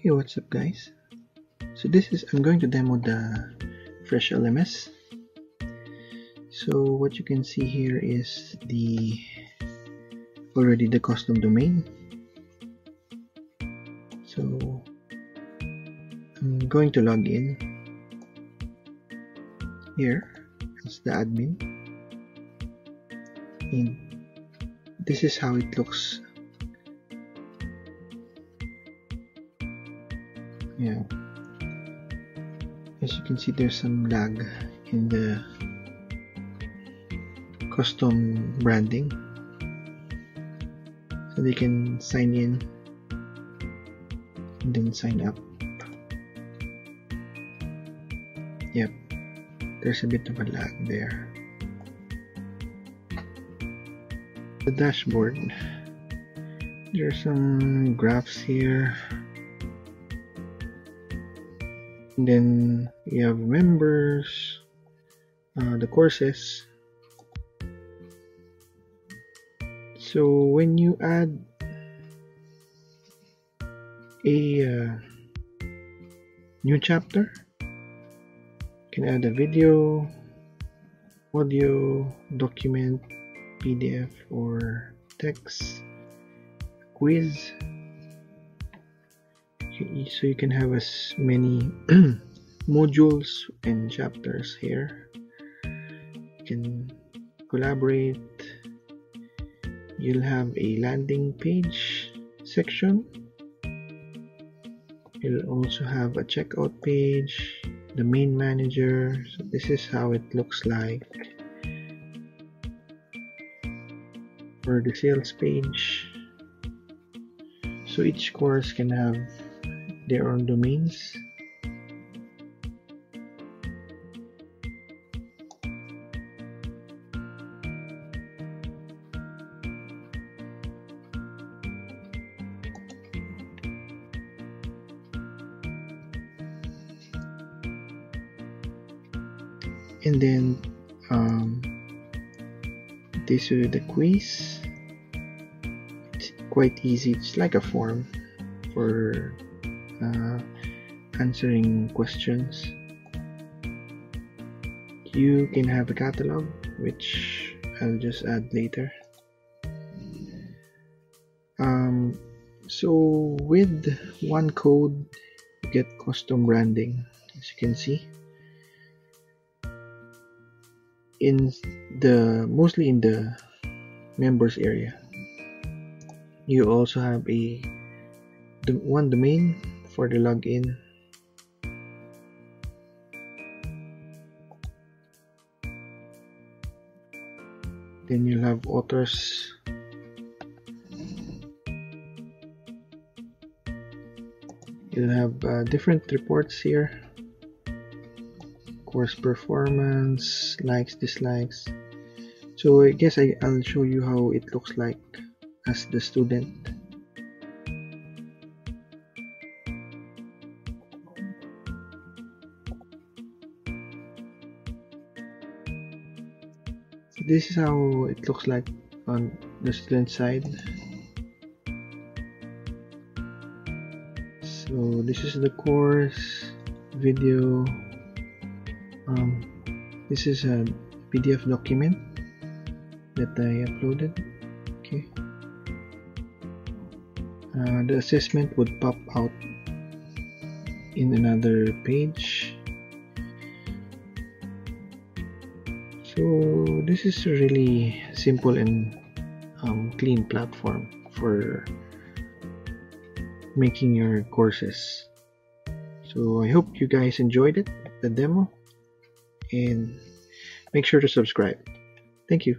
Hey what's up guys? So this is I'm going to demo the FreshLMS so what you can see here is the already the custom domain. So I'm going to log in here as the admin. And this is how it looks yeah. As you can see there's some lag in the custom branding. So they can sign in and then sign up. Yep. There's a bit of a lag there. The dashboard. There's some graphs here and then you have members uh, the courses. So when you add a uh, new chapter you can add a video audio document pdf or text quiz so you can have as many modules and chapters here. You can collaborate. You'll have a landing page section. You'll also have a checkout page domain manager. So this is how it looks like. For the sales page. So each course can have their own domains. And then um, this is the quiz. It's quite easy. It's like a form for answering questions. You can have a catalog which I'll just add later. Um, so with one code you get custom branding as you can see. In the mostly in the members area. You also have a one domain for the login. Then you'll have authors. You'll have uh, different reports here. Course performance likes dislikes. So I guess I, I'll show you how it looks like as the student this is how it looks like on the student side. So this is the course video. Um, this is a PDF document that I uploaded. Okay. Uh, the assessment would pop out in another page so this is a really simple and um, clean platform for making your courses. So I hope you guys enjoyed it the demo and make sure to subscribe. Thank you.